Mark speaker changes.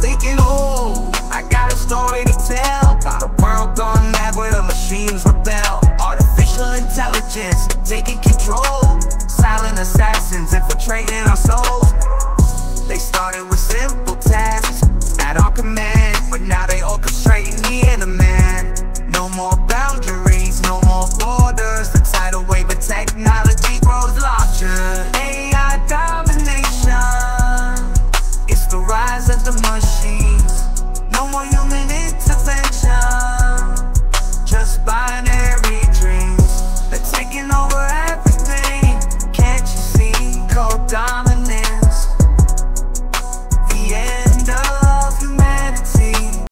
Speaker 1: Thinking, I got a story to tell. A world gone mad where the machines rebel. Artificial intelligence taking control. Silent assassins infiltrating our souls. They started with simple eyes at the machines